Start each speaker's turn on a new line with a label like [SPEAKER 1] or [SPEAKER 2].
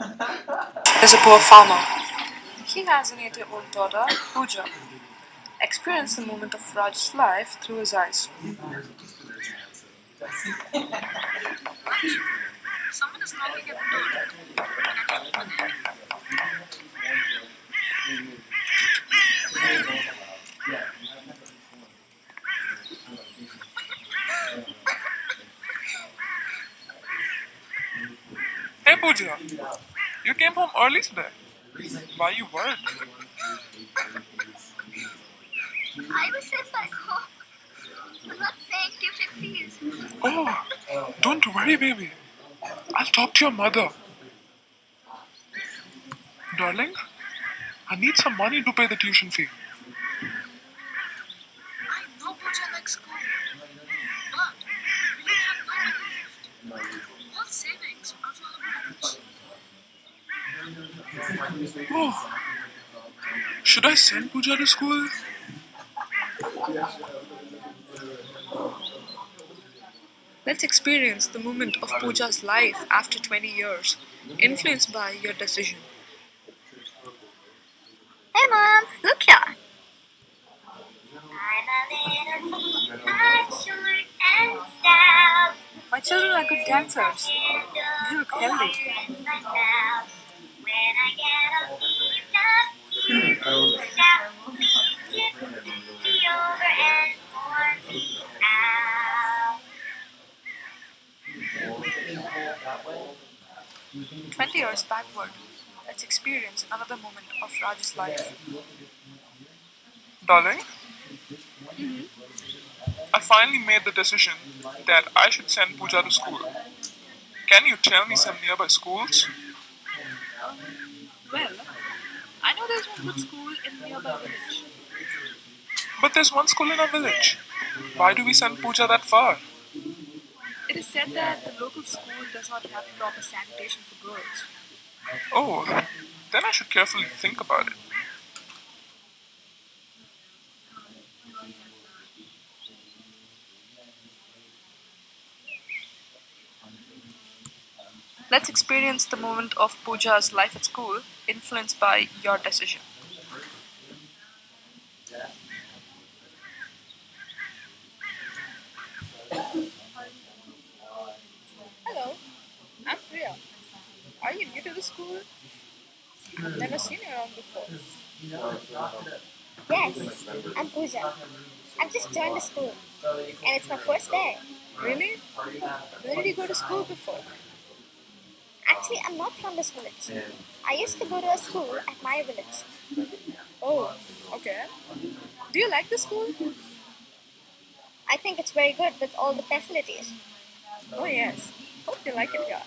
[SPEAKER 1] is a poor farmer. He has an eight-year-old daughter, Pooja. Experience the moment of Raj's life through his eyes. Someone is knocking at the door.
[SPEAKER 2] Hey Pooja, you came home early today. Why you worried?
[SPEAKER 3] I was sent back home. I'm not paying tuition fees.
[SPEAKER 2] Oh, don't worry, baby. I'll talk to your mother. Darling, I need some money to pay the tuition fee.
[SPEAKER 1] I know Pooja likes school, but we have no money left. All savings are for her marriage.
[SPEAKER 2] Oh, should I send Pooja to school?
[SPEAKER 1] Let's experience the moment of Pooja's life after 20 years, influenced by your decision.
[SPEAKER 3] Hey mom, look here. I'm a little short and stout.
[SPEAKER 1] My children are good dancers. They look healthy. 20 years backward, let's experience another moment of Raj's life.
[SPEAKER 2] Darling, mm-hmm. I finally made the decision that I should send Pooja to school. Can you tell me some nearby schools?
[SPEAKER 1] Uh, well, I know there's one good school in nearby village.
[SPEAKER 2] But there's one school in our village. Why do we send Pooja that far?
[SPEAKER 1] It is said that the local school does not have proper sanitation for girls.
[SPEAKER 2] Oh, then I should carefully think about it.
[SPEAKER 1] Let's experience the moment of Pooja's life at school, influenced by your decision. Hello, I'm Priya. Are you new to the school? I've never seen you around before.
[SPEAKER 3] Yes, I'm Pooja. I've just joined the school, and it's my first day.
[SPEAKER 1] Really? Where did you go to school before?
[SPEAKER 3] Actually, I'm not from this village. I used to go to a school at my village.
[SPEAKER 1] Oh, okay. Do you like the school?
[SPEAKER 3] I think it's very good with all the facilities.
[SPEAKER 1] Oh, yes. Hope you like it here.